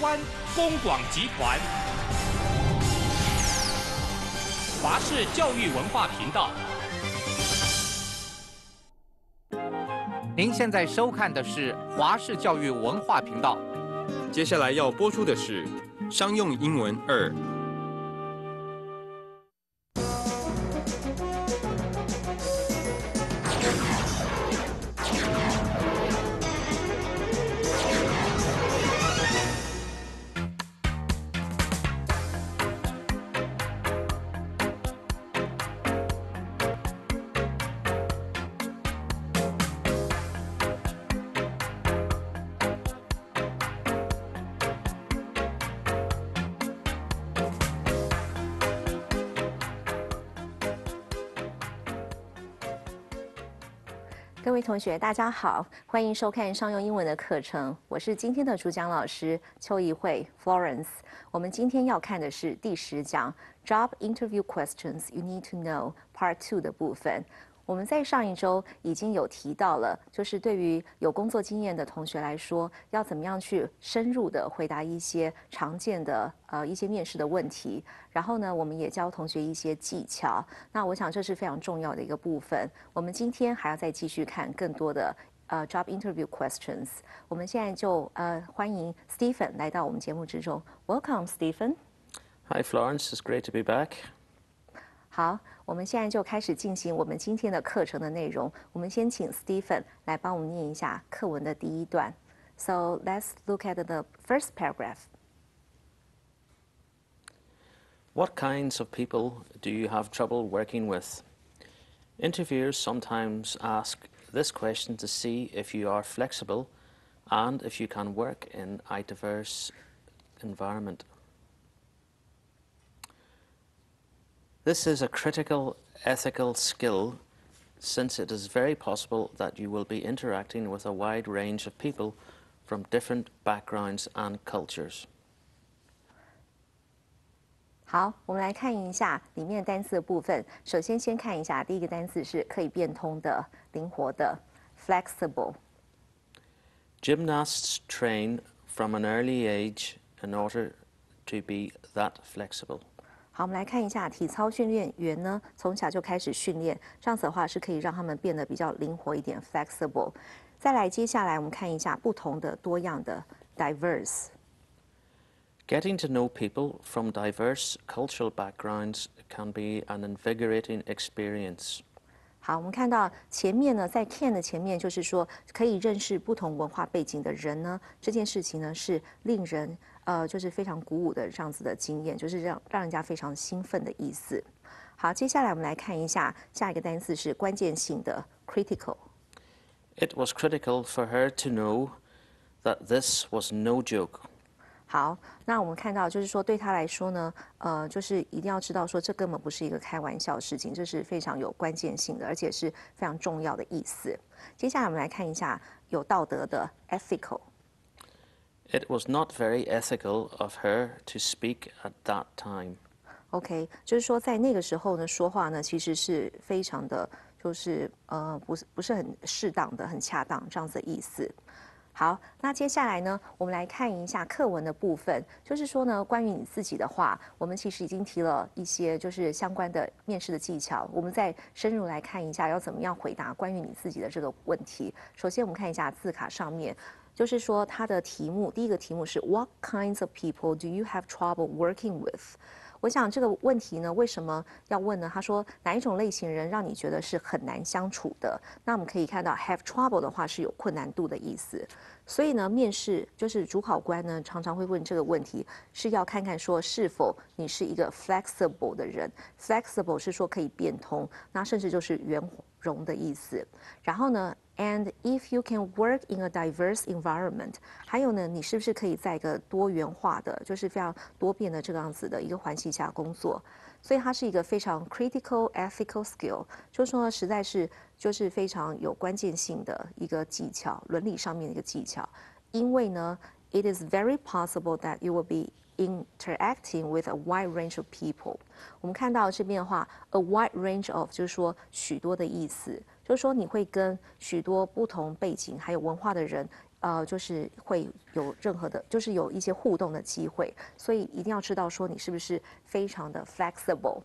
湾公广集团，华视教育文化频道。您现在收看的是华视教育文化频道。接下来要播出的是商用英文二。学，大家好，欢迎收看商用英文的课程。我是今天的主讲老师邱怡慧 Florence。我们今天要看的是第十讲 Job Interview Questions You Need to Know Part Two 的部分。我们在上一周已经有提到了，就是对于有工作经验的同学来说，要怎么样去深入的回答一些常见的呃一些面试的问题。然后呢，我们也教同学一些技巧。那我想这是非常重要的一个部分。我们今天还要再继续看更多的呃 job interview questions。我们现在就呃欢迎 Stephen 来到我们节目之中。Welcome, Stephen. Hi, Florence. It's great to be back. 好，我们现在就开始进行我们今天的课程的内容。我们先请 Stephen 来帮我们念一下课文的第一段。So let's look at the first paragraph. What kinds of people do you have trouble working with? Interviewers sometimes ask this question to see if you are flexible and if you can work in a diverse environment. This is a critical ethical skill since it is very possible that you will be interacting with a wide range of people from different backgrounds and cultures. 好，我们来看一下里面单词的部分。首先，先看一下第一个单词是可以变通的、灵活的，flexible。 Gymnasts train from an early age in order to be that flexible. 好，我们来看一下体操训练员呢，从小就开始训练，这样子的话是可以让他们变得比较灵活一点，flexible。再来，接下来我们看一下不同的、多样的，diverse。Getting to know people from diverse cultural backgrounds can be an invigorating experience. 好，我们看到前面呢，在 can 的前面就是说可以认识不同文化背景的人呢，这件事情呢是令人呃就是非常鼓舞的这样子的经验，就是让让人家非常兴奋的意思。好，接下来我们来看一下下一个单词是关键性的 critical。It was critical for her to know that this was no joke. 好，那我们看到就是说对他来说呢，呃，就是一定要知道说这根本不是一个开玩笑的事情，这是非常有关键性的，而且是非常重要的意思。接下来我们来看一下有道德的 ethical。It was not very ethical of her to speak at that time. OK，就是说在那个时候呢，说话呢其实是非常的，就是呃，不是不是很适当的、很恰当这样子的意思。好，那接下来呢，我们来看一下课文的部分。就是说呢，关于你自己的话，我们其实已经提了一些就是相关的面试的技巧。我们再深入来看一下，要怎么样回答关于你自己的这个问题。首先，我们看一下字卡上面，就是说它的题目，第一个题目是 What kinds of people do you have trouble working with？我想这个问题呢，为什么要问呢？他说哪一种类型人让你觉得是很难相处的？那我们可以看到 have trouble 的话是有困难度的意思。所以呢，面试就是主考官呢常常会问这个问题，是要看看说是否你是一个 flexible 的人。flexible 是说可以变通，那甚至就是圆融的意思。然后呢 ，and if you can work in a diverse environment，还有呢，你是不是可以在一个多元化的，就是非常多变的这个样子的一个环境下工作？所以它是一个非常 critical ethical skill，就是说实在是就是非常有关键性的一个技巧，伦理上面的一个技巧。因为呢，it is very possible that you will be interacting with a wide range of people。我们看到这边的话，a wide range of 就是说许多的意思， 就是说你会跟许多不同背景还有文化的人呃，就是会有任何的，就是有一些互动的机会，所以一定要知道说你是不是非常的 flexible。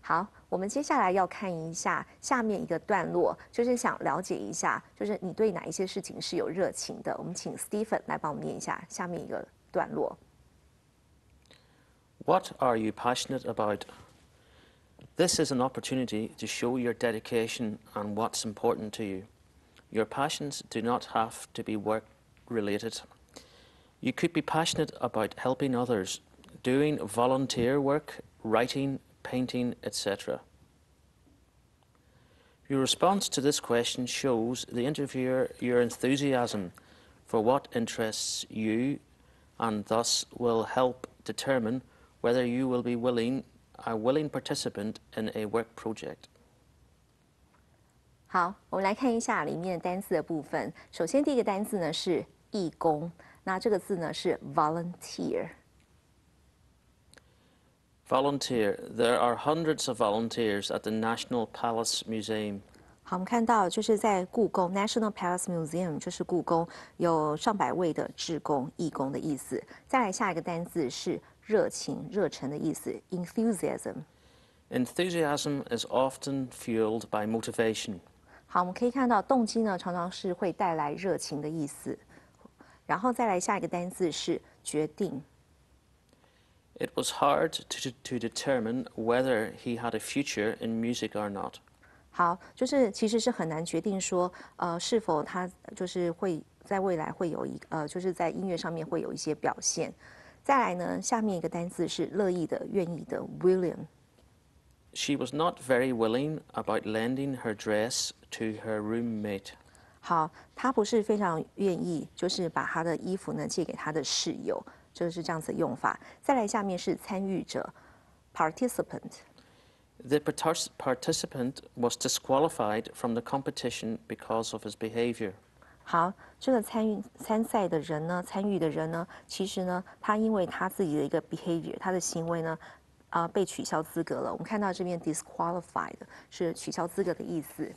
好，我们接下来要看一下下面一个段落，就是想了解一下，就是你对哪一些事情是有热情的。我们请 Stephen 来帮我们念一下下面一个段落。What are you passionate about? This is an opportunity to show your dedication and what's important to you. Your passions do not have to be work related. You could be passionate about helping others, doing volunteer work, writing, painting, etc. Your response to this question shows the interviewer your enthusiasm for what interests you and thus will help determine whether you will be willing a willing participant in a work project. 好，我们来看一下里面单词的部分。首先，第一个单词呢是义工，那这个字呢是 volunteer。 Volunteer. There are hundreds of volunteers at the National Palace Museum. 好，我们看到就是在故宫 National Palace Museum，就是故宫有上百位的志工、义工的意思。再来下一个单字是 热情、热忱的意思，enthusiasm。Enthusiasm is often fueled by motivation. 好，我们可以看到动机呢常常是会带来热情的意思。然后再来下一个单字是决定。It was hard to, to determine whether he had a future in music or not. 好，就是其实是很难决定说，呃，是否他就是会在未来会有一呃，就是在音乐上面会有一些表现。再来呢，下面一个单词是乐意的、愿意的，William。 She was not very willing about lending her dress to her roommate. 好，他不是非常愿意，就是把他的衣服呢借给他的室友，就是这样子的用法。再来，下面是参与者，participant。 The partic- participant was disqualified from the competition because of his behavior. 好，这个参与参赛的人呢，参与的人呢，其实呢，他因为他自己的一个 behavior，他的行为呢，啊、被取消资格了。我们看到这边 disqualified 是取消资格的意思。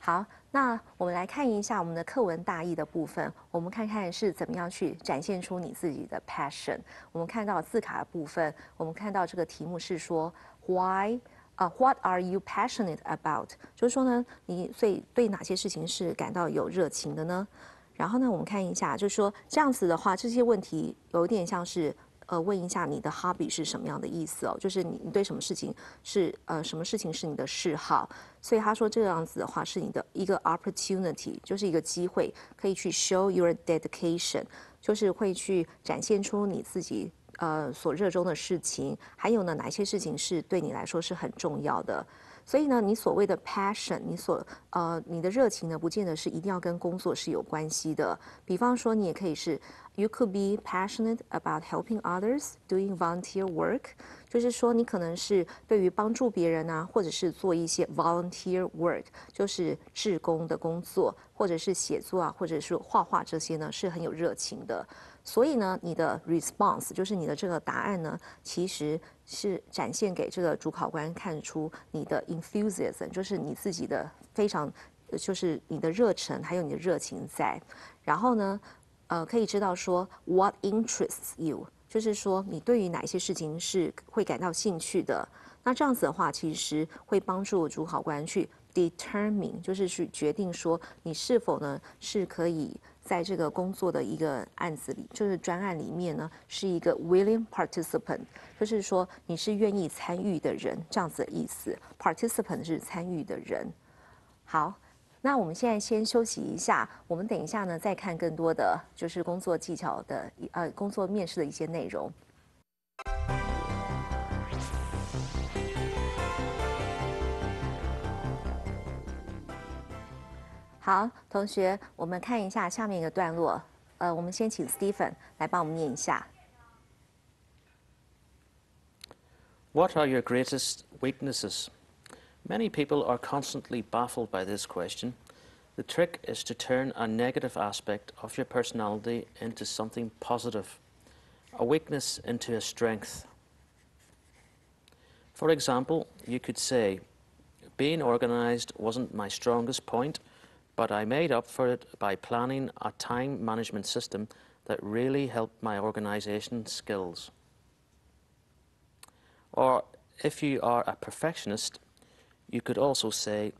好，那我们来看一下我们的课文大意的部分，我们看看是怎么样去展现出你自己的 passion。我们看到字卡的部分，我们看到这个题目是说 why。啊、w h a t are you passionate about？就是说呢，你所以对哪些事情是感到有热情的呢？然后呢，我们看一下，就是说这样子的话，这些问题有点像是呃问一下你的 hobby 是什么样的意思哦，就是你你对什么事情是呃什么事情是你的嗜好，所以他说这样子的话是你的一个 opportunity，就是一个机会，可以去 show your dedication，就是会去展现出你自己呃所热衷的事情，还有呢哪些事情是对你来说是很重要的。所以呢，你所谓的 passion，你所呃你的热情呢，不见得是一定要跟工作是有关系的。比方说，你也可以是 you could be passionate about helping others doing volunteer work，就是说你可能是对于帮助别人啊，或者是做一些 volunteer work，就是志工的工作，或者是写作啊，或者是画画这些呢，是很有热情的。所以呢，你的 response 就是你的这个答案呢，其实是展现给这个主考官看出你的 enthusiasm，就是你自己的非常，就是你的热忱还有你的热情在。然后呢，呃，可以知道说 what interests you，就是说你对于哪一些事情是会感到兴趣的。那这样子的话，其实会帮助主考官去 determine，就是去决定说你是否呢是可以在这个工作的一个案子里，就是专案里面呢是一个 willing participant，就是说你是愿意参与的人，这样子的意思。participant 是参与的人。好，那我们现在先休息一下，我们等一下呢再看更多的就是工作技巧的呃工作面试的一些内容。好，同学，我们看一下下面一个段落。呃，我们先请 Stephen 来帮我们念一下。What are your greatest weaknesses? Many people are constantly baffled by this question. The trick is to turn a negative aspect of your personality into something positive, a weakness into a strength. For example, you could say, Being organized wasn't my strongest point, but I made up for it by planning a time management system that really helped my organization skills. Or if you are a perfectionist, you could also say,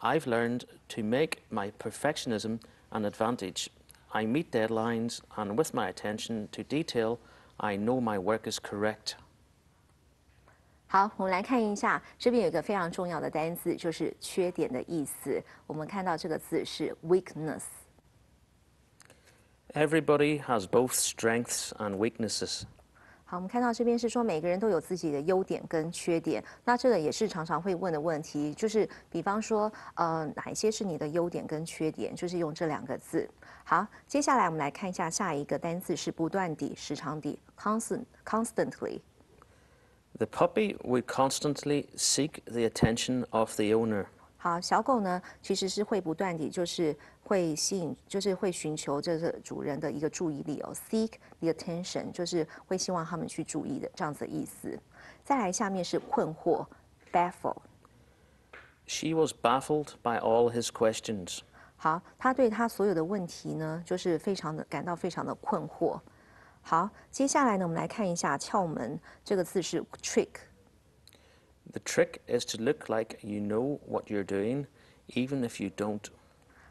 I've learned to make my perfectionism an advantage. I meet deadlines, and with my attention to detail, I know my work is correct. 好，我们来看一下，这边有一个非常重要的单字，就是缺点的意思。我们看到这个字是 weakness。 Everybody has both strengths and weaknesses. 好，我们看到这边是说每个人都有自己的优点跟缺点，那这个也是常常会问的问题，就是比方说，呃，哪一些是你的优点跟缺点，就是用这两个字。好，接下来我们来看一下下一个单词是不断地、时常地 （constant） constantly。The puppy would constantly seek the attention of the owner. 好，小狗呢其实是会不断地，就是会吸引，就是会寻求这个主人的一个注意力哦，seek the attention，就是会希望他们去注意的这样子的意思。再来，下面是困惑，baffle。She was baffled by all his questions. 好，他对他所有的问题呢，就是非常的感到非常的困惑。好，接下来呢，我们来看一下窍门这个字是 trick。The trick is to look like you know what you're doing, even if you don't.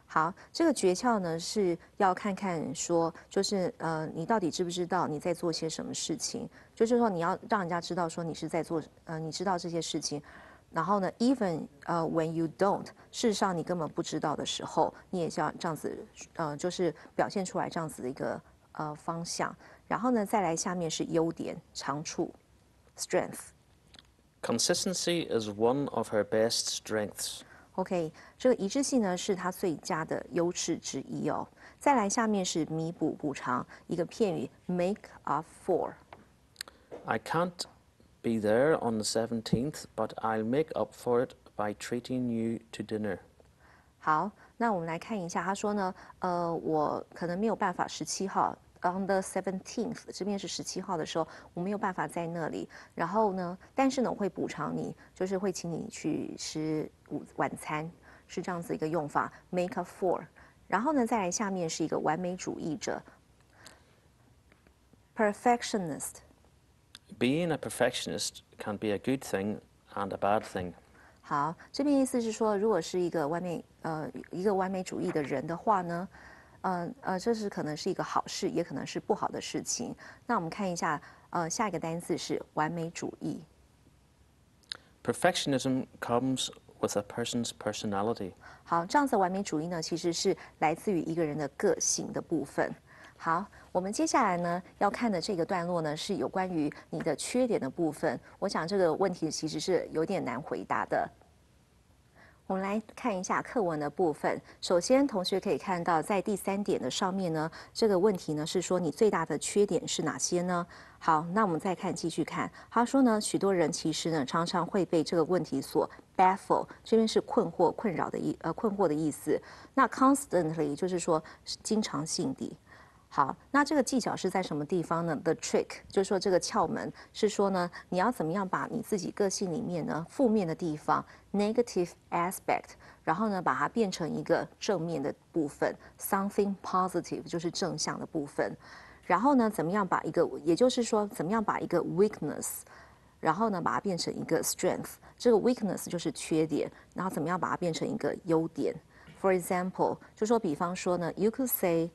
好，这个诀窍呢是要看看说，就是呃，你到底知不知道你在做些什么事情？就是说你要让人家知道说你是在做，呃，你知道这些事情。然后呢，even 呃 when you don't，事实上你根本不知道的时候，你也是要这样子，呃，就是表现出来这样子的一个呃方向。然后呢，再来下面是优点、长处，strength。Consistency is one of her best strengths. OK，这个一致性呢是它最佳的优势之一哦。再来，下面是弥补、补偿，一个片语 make up for。I can't be there on the seventeenth, but I'll make up for it by treating you to dinner. 好，那我们来看一下，他说呢，呃，我可能没有办法十七号，on the seventeenth，这边是十七号的时候，我没有办法在那里。然后呢，但是呢，我会补偿你，就是会请你去吃午晚餐，是这样子一个用法，make up for。然后呢，再来下面是一个完美主义者，perfectionist。Being a perfectionist can be a good thing and a bad thing. 好，这边意思是说，如果是一个完美呃一个完美主义的人的话呢，呃呃，这是可能是一个好事，也可能是不好的事情。那我们看一下，呃，下一个单词是完美主义。Perfectionism comes person's personality. 好，这样子完美主义呢，其实是来自于一个人的个性的部分。好，我们接下来呢要看的这个段落呢，是有关于你的缺点的部分。我想这个问题其实是有点难回答的。我们来看一下课文的部分。首先，同学可以看到，在第三点的上面呢，这个问题呢是说你最大的缺点是哪些呢？好，那我们再看，继续看。他说呢，许多人其实呢常常会被这个问题所 baffle，这边是困惑、困扰的意呃困惑的意思。那 constantly 就是说经常性的。好，那这个技巧是在什么地方呢？The trick 就是说这个窍门是说呢，你要怎么样把你自己个性里面呢负面的地方 negative aspect，然后呢把它变成一个正面的部分 something positive 就是正向的部分，然后呢怎么样把一个，也就是说怎么样把一个 weakness，然后呢把它变成一个 strength，这个 weakness 就是缺点，然后怎么样把它变成一个优点？For example，就说比方说呢，you could say。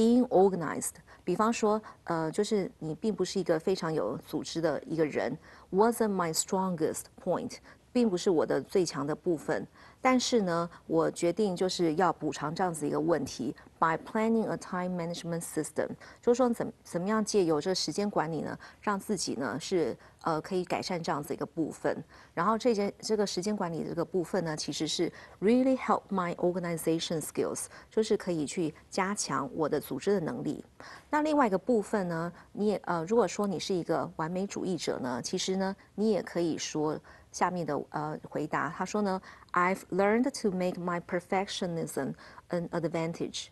Being organized，比方说，呃，就是你并不是一个非常有组织的一个人，wasn't my strongest point，并不是我的最强的部分。但是呢，我决定就是要补偿这样子一个问题，by planning a time management system，就是说怎怎么样借由这个时间管理呢，让自己呢是呃可以改善这样子一个部分。然后这件这个时间管理这个部分呢，其实是 really help my organization skills，就是可以去加强我的组织的能力。那另外一个部分呢，你也呃，如果说你是一个完美主义者呢，其实呢，你也可以说下面的呃回答。他说呢，I've learned to make my perfectionism an advantage。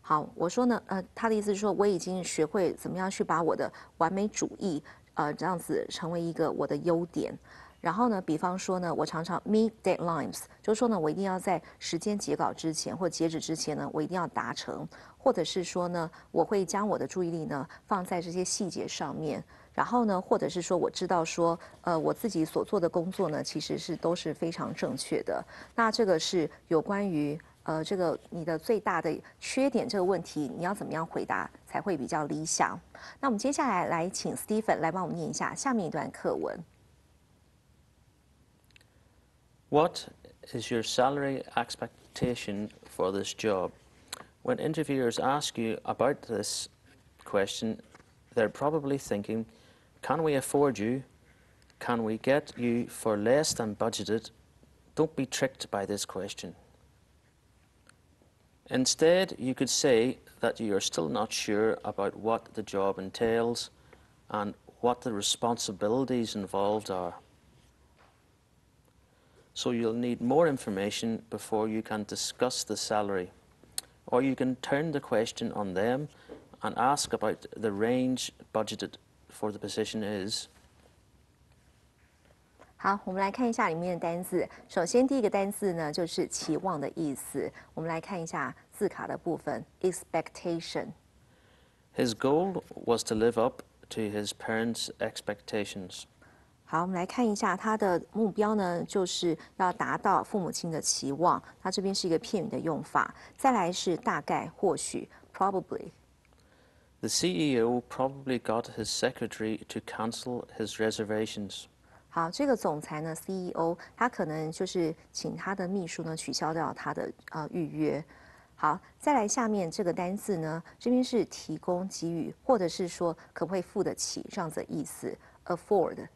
好，我说呢，呃，他的意思是说，我已经学会怎么样去把我的完美主义，呃，这样子成为一个我的优点。然后呢，比方说呢，我常常 meet deadlines，就是说呢，我一定要在时间截稿之前或截止之前呢，我一定要达成，或者是说呢，我会将我的注意力呢放在这些细节上面。然后呢，或者是说我知道说，呃，我自己所做的工作呢，其实是都是非常正确的。那这个是有关于呃这个你的最大的缺点这个问题，你要怎么样回答才会比较理想？那我们接下来来请 Stephen 来帮我们念一下下面一段课文。What is your salary expectation for this job? When interviewers ask you about this question, they're probably thinking, can we afford you? Can we get you for less than budgeted? Don't be tricked by this question. Instead, you could say that you are still not sure about what the job entails and what the responsibilities involved are. So you'll need more information before you can discuss the salary. Or you can turn the question on them and ask about the range budgeted for the position is. 好，我们来看一下里面的单字。首先，第一个单字呢，就是期望的意思。我们来看一下字卡的部分，expectation。His goal was to live up to his parents' expectations. 好，我们来看一下他的目标呢，就是要达到父母亲的期望。它这边是一个片语的用法。再来是大概、或许 （probably）。The CEO probably got his secretary to cancel his reservations. 好，这个总裁呢，CEO，他可能就是请他的秘书呢取消掉他的呃预约。好，再来下面这个单字呢，这边是提供、给予，或者是说可不可以付得起这样子的意思，afford。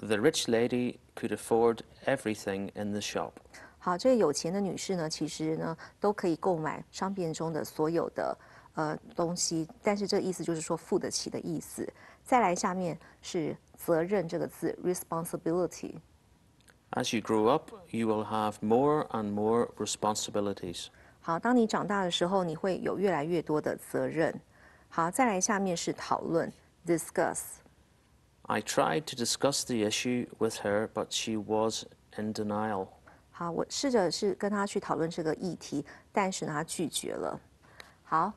The rich lady could afford everything in the shop. 好，这个有钱的女士呢，其实呢都可以购买商店中的所有的 呃东西，但是这个意思就是说付得起的意思。再来下面是责任这个字，responsibility。As you grow up, you will have more and more responsibilities. 好，当你长大的时候，你会有越来越多的责任。好，再来下面是讨论，discuss。I tried to discuss the issue with her, but she was in denial. 好，我试着是跟他去讨论这个议题，但是呢，他拒绝了。好，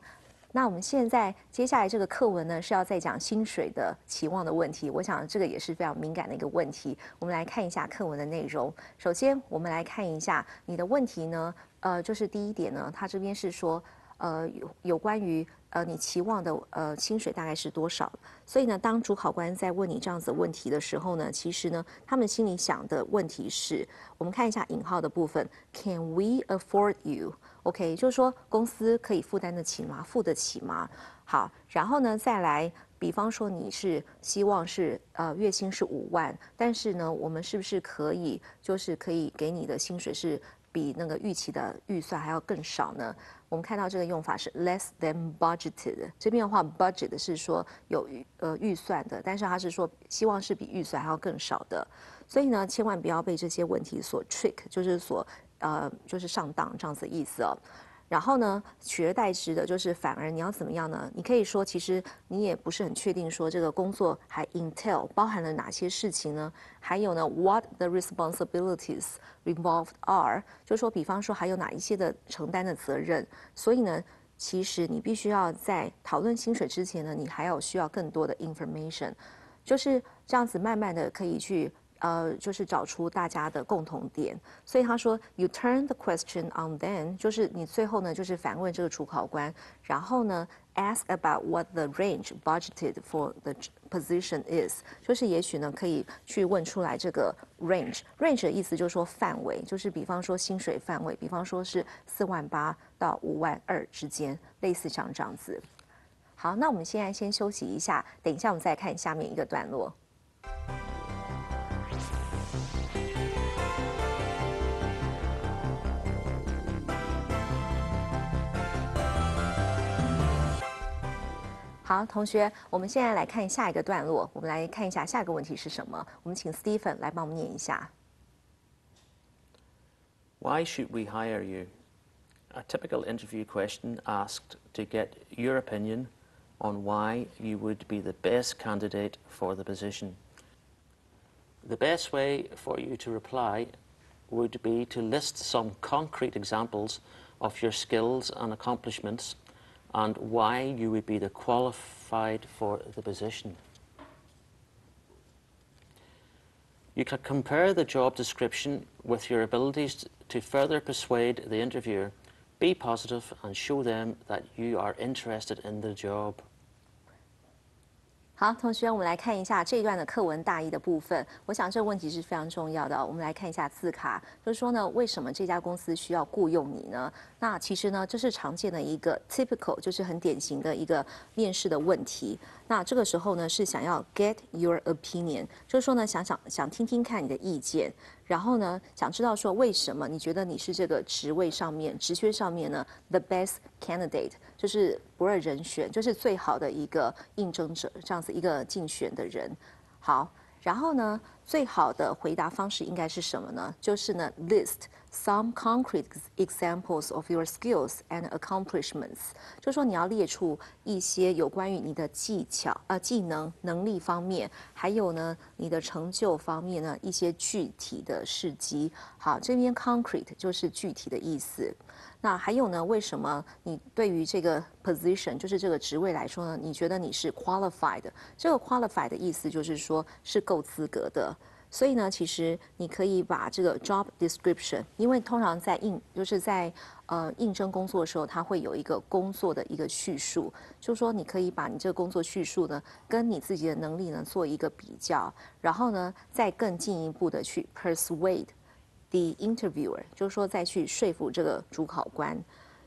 那我们现在接下来这个课文呢是要再讲薪水的期望的问题，我想这个也是非常敏感的一个问题。我们来看一下课文的内容。首先，我们来看一下你的问题呢，呃，就是第一点呢，他这边是说，呃，有有关于呃你期望的呃薪水大概是多少？所以呢，当主考官在问你这样子问题的时候呢，其实呢，他们心里想的问题是，我们看一下引号的部分，Can we afford you？OK，就是说公司可以负担得起吗？付得起吗？好，然后呢，再来，比方说你是希望是呃月薪是五万，但是呢，我们是不是可以就是可以给你的薪水是比那个预期的预算还要更少呢？我们看到这个用法是 less than budgeted，这边的话 budget 是说有预呃预算的，但是它是说希望是比预算还要更少的，所以呢，千万不要被这些问题所 trick，就是所呃就是上当这样子的意思哦。然后呢，取而代之的就是反而你要怎么样呢？你可以说，其实你也不是很确定说这个工作还 entail 包含了哪些事情呢？还有呢，what the responsibilities involved are，就是说，比方说还有哪一些的承担的责任。所以呢，其实你必须要在讨论薪水之前呢，你还有需要更多的 information，就是这样子慢慢的可以去。呃，就是找出大家的共同点，所以他说，you turn the question on them，就是你最后呢，就是反问这个主考官，然后呢，ask about what the range budgeted for the position is，就是也许呢可以去问出来这个 range，range 的意思就是说范围，就是比方说薪水范围，比方说是四万八到五万二之间，类似像这样子。好，那我们现在先休息一下，等一下我们再看下面一个段落。好，同学，我们现在来看下一个段落。我们来看一下下一个问题是什么。我们请 Stephen 来帮我们念一下。 Why should we hire you? A typical interview question asked to get your opinion on why you would be the best candidate for the position. The best way for you to reply would be to list some concrete examples of your skills and accomplishments and why you would be the qualified for the position. You can compare the job description with your abilities to further persuade the interviewer. Be positive and show them that you are interested in the job. 好，同学，我们来看一下这一段的课文大意的部分。我想这个问题是非常重要的。我们来看一下字卡，就是说呢，为什么这家公司需要雇佣你呢？那其实呢，这是常见的一个 typical，就是很典型的一个面试的问题。那这个时候呢，是想要 get your opinion，就是说呢，想想想听听看你的意见。然后呢，想知道说为什么你觉得你是这个职位上面、职缺上面呢？The best candidate 就是不二人选，就是最好的一个应征者，这样子一个竞选的人。好，然后呢，最好的回答方式应该是什么呢？就是呢，list。Some concrete examples of your skills and accomplishments，就说你要列出一些有关于你的技巧、呃技能、能力方面，还有呢你的成就方面呢一些具体的事迹。好，这边 concrete 就是具体的意思。那还有呢，为什么你对于这个 position，就是这个职位来说呢，你觉得你是 qualified？这个 qualified 的意思就是说是够资格的。所以呢，其实你可以把这个 job description，因为通常在应就是在呃应征工作的时候，它会有一个工作的一个叙述，就是说你可以把你这个工作叙述呢，跟你自己的能力呢做一个比较，然后呢再更进一步的去 persuade the interviewer，就是说再去说服这个主考官。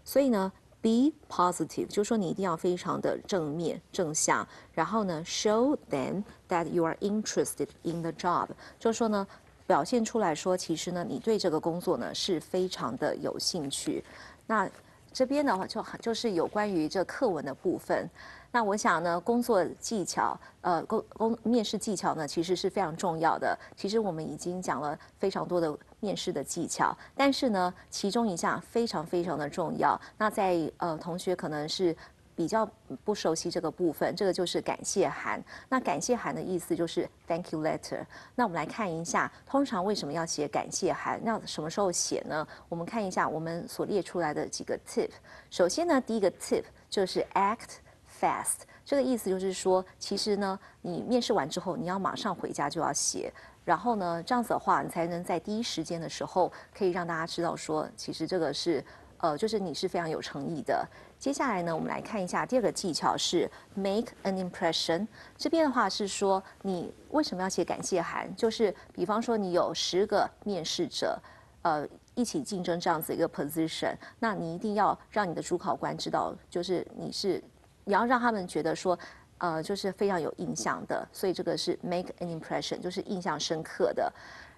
所以呢。Be positive，就是说你一定要非常的正面正向，然后呢，show them that you are interested in the job，就是说呢，表现出来说，其实呢，你对这个工作呢是非常的有兴趣。那这边的话就就是有关于这课文的部分。那我想呢，工作技巧，呃，工工面试技巧呢，其实是非常重要的。其实我们已经讲了非常多的面试的技巧，但是呢，其中一项非常非常的重要。那在呃，同学可能是比较不熟悉这个部分，这个就是感谢函。那感谢函的意思就是 thank you letter。那我们来看一下，通常为什么要写感谢函？那什么时候写呢？我们看一下我们所列出来的几个 tip。首先呢，第一个 tip 就是 act。Fast，这个意思就是说，其实呢，你面试完之后，你要马上回家就要写，然后呢，这样子的话，你才能在第一时间的时候，可以让大家知道说，其实这个是，呃，就是你是非常有诚意的。接下来呢，我们来看一下第二个技巧是 make an impression。这边的话是说，你为什么要写感谢函？就是比方说，你有十个面试者，呃，一起竞争这样子一个 position，那你一定要让你的主考官知道，就是你是。你要让他们觉得说，呃，就是非常有印象的，所以这个是 make an impression，就是印象深刻的。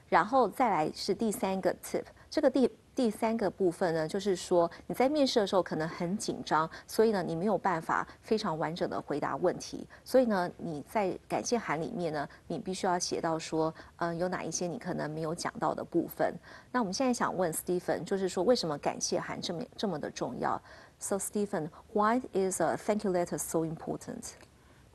然后再来是第三个 tip，这个第第三个部分呢，就是说你在面试的时候可能很紧张，所以呢你没有办法非常完整的回答问题，所以呢你在感谢函里面呢，你必须要写到说，嗯，有哪一些你可能没有讲到的部分。那我们现在想问 Stephen，就是说为什么感谢函这么这么的重要？So, Stephen, why is a thank you letter so important?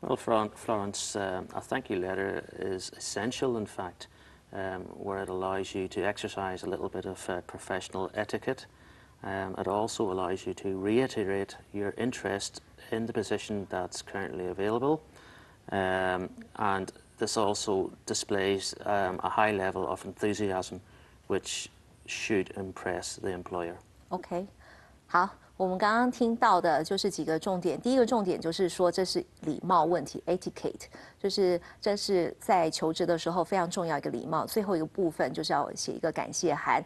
Well, Florence, um, a thank you letter is essential, in fact, um, where it allows you to exercise a little bit of uh, professional etiquette. Um, it also allows you to reiterate your interest in the position that's currently available. Um, and this also displays um, a high level of enthusiasm, which should impress the employer. Okay. 好。我们刚刚听到的就是几个重点。第一个重点就是说，这是礼貌问题 （etiquette），就是这是在求职的时候非常重要一个礼貌。最后一个部分就是要写一个感谢函。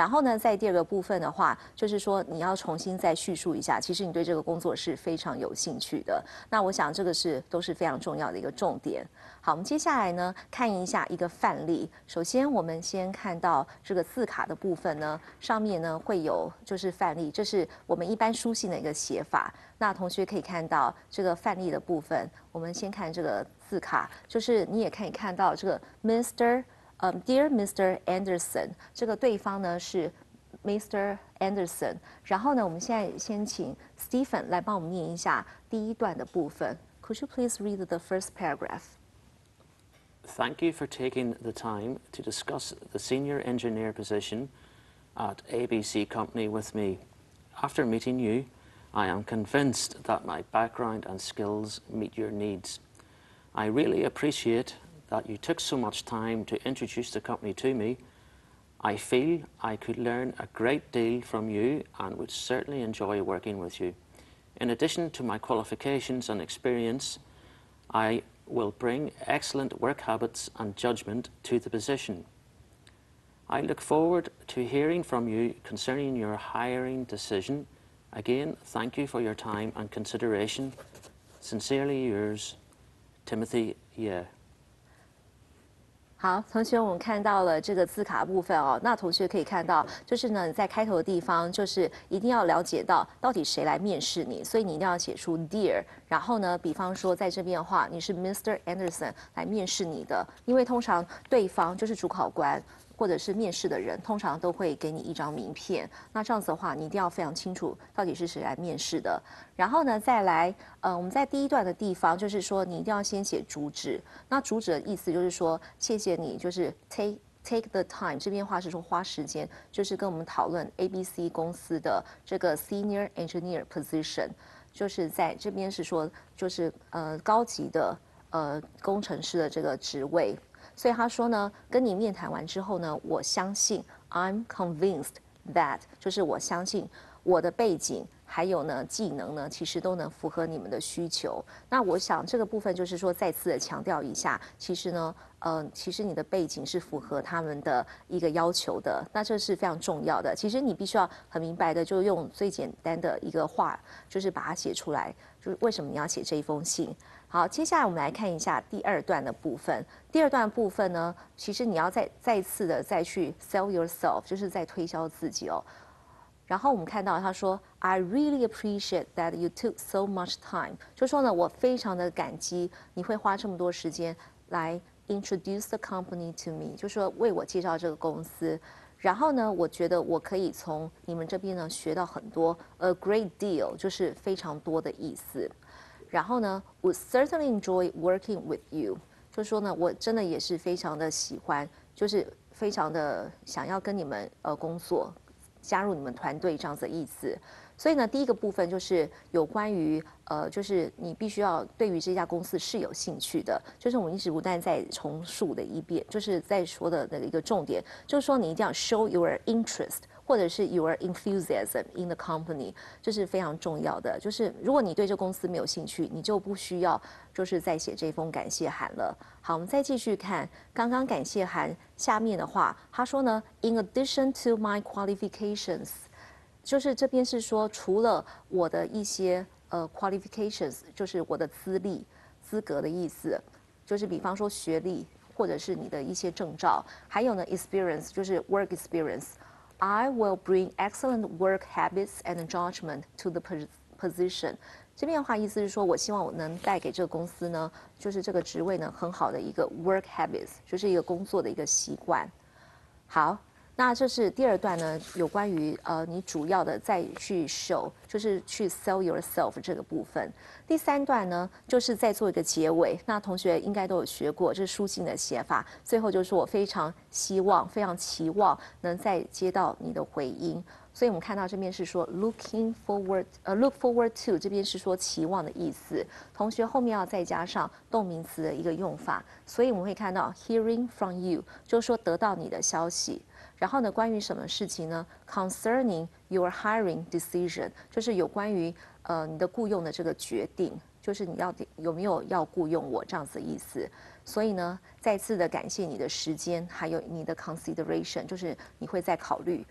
然后呢，在第二个部分的话，就是说你要重新再叙述一下，其实你对这个工作是非常有兴趣的。那我想这个是都是非常重要的一个重点。好，我们接下来呢看一下一个范例。首先，我们先看到这个字卡的部分呢，上面呢会有就是范例，这是我们一般书信的一个写法。那同学可以看到这个范例的部分，我们先看这个字卡，就是你也可以看到这个 Mr. 嗯，Dear Mr. Anderson，这个对方呢是 Mr. Anderson。然后呢，我们现在先请 Stephen 来帮我们念一下第一段的部分。Could you please read the first paragraph? thank you for taking the time to discuss the senior engineer position at ABC Company with me. After meeting you, I am convinced that my background and skills meet your needs. I really appreciate that you took so much time to introduce the company to me. I feel I could learn a great deal from you and would certainly enjoy working with you. In addition to my qualifications and experience, I will bring excellent work habits and judgment to the position. I look forward to hearing from you concerning your hiring decision. Again, thank you for your time and consideration. Sincerely yours, Timothy Ye. 好，同学，我们看到了这个字卡部分哦。那同学可以看到，就是呢，你在开头的地方，就是一定要了解到到底谁来面试你，所以你一定要写出 Dear。然后呢，比方说在这边的话，你是 Mr. Anderson 来面试你的，因为通常对方就是主考官。或者是面试的人，通常都会给你一张名片。那这样子的话，你一定要非常清楚到底是谁来面试的。然后呢，再来，呃，我们在第一段的地方，就是说你一定要先写主旨。那主旨的意思就是说，谢谢你，就是 take take the time。这边话是说花时间，就是跟我们讨论 A B C 公司的这个 senior engineer position，就是在这边是说，就是呃高级的呃工程师的这个职位。所以他说呢，跟你面谈完之后呢，我相信，I'm convinced that，就是我相信我的背景还有呢技能呢，其实都能符合你们的需求。那我想这个部分就是说，再次的强调一下，其实呢，呃，其实你的背景是符合他们的一个要求的。那这是非常重要的。其实你必须要很明白的，就用最简单的一个话，就是把它写出来，就是为什么你要写这一封信。好，接下来我们来看一下第二段的部分。第二段部分呢，其实你要再再次的再去 sell yourself，就是在推销自己哦。然后我们看到他说，I really appreciate that you took so much time，就说呢，我非常的感激你会花这么多时间来 introduce the company to me，就说为我介绍这个公司。然后呢，我觉得我可以从你们这边呢学到很多，a great deal，就是非常多的意思。然后呢，would certainly enjoy working with you，就是说呢，我真的也是非常的喜欢，就是非常的想要跟你们呃工作，加入你们团队这样子的意思。所以呢，第一个部分就是有关于呃，就是你必须要对于这家公司是有兴趣的，就是我们一直不断在重述的一遍，就是在说的那个一个重点，就是说你一定要 show your interest。或者是 your enthusiasm in the company，这是非常重要的。就是如果你对这公司没有兴趣，你就不需要就是再写这封感谢函了。好，我们再继续看刚刚感谢函下面的话，他说呢，In addition to my qualifications，就是这边是说除了我的一些呃 qualifications，就是我的资历资格的意思，就是比方说学历或者是你的一些证照，还有呢 experience，就是 work experience。I will bring excellent work habits and judgment to the position。这边的话意思是说，我希望我能带给这个公司呢，就是这个职位呢很好的一个 work habits，就是一个工作的一个习惯。好。那这是第二段呢，有关于呃你主要的再去 show，就是去 sell yourself 这个部分。第三段呢，就是再做一个结尾。那同学应该都有学过，这是书信的写法。最后就是我非常希望、非常期望能再接到你的回音。所以我们看到这边是说 looking forward，呃 look forward to 这边是说期望的意思。同学后面要再加上动名词的一个用法。所以我们会看到 hearing from you，就是说得到你的消息。然后呢，关于什么事情呢？Concerning your hiring decision，就是有关于呃你的雇佣的这个决定，就是你要有没有要雇佣我这样子的意思。所以呢，再次的感谢你的时间，还有你的 consideration，就是你会再考虑。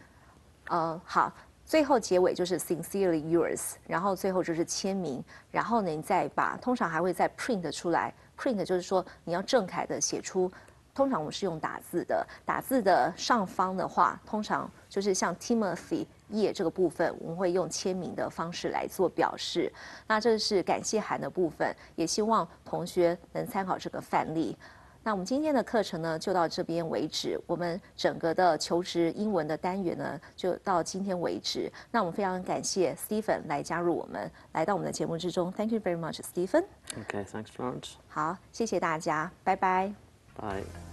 呃，好，最后结尾就是 sincerely yours，然后最后就是签名，然后呢，你再把通常还会再 print 出来，print 就是说你要正楷的写出。通常我们是用打字的，打字的上方的话，通常就是像 Timothy 页这个部分，我们会用签名的方式来做表示。那这是感谢函的部分，也希望同学能参考这个范例。那我们今天的课程呢，就到这边为止。我们整个的求职英文的单元呢，就到今天为止。那我们非常感谢 Stephen 来加入我们，来到我们的节目之中。Thank you very much, Stephen. Okay, thanks, Florence. 好，谢谢大家，拜拜。拜。